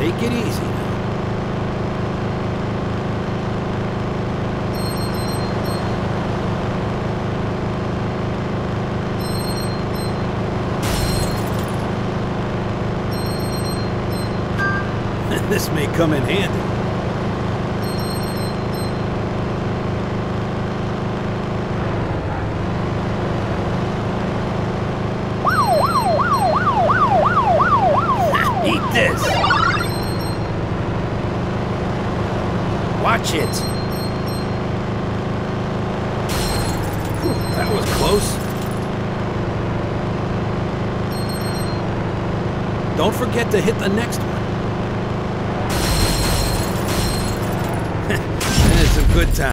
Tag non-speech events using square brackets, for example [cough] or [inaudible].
Take it easy now. [laughs] this may come in handy. [laughs] Eat this. Watch it. That was close. Don't forget to hit the next one. [laughs] it's a good time.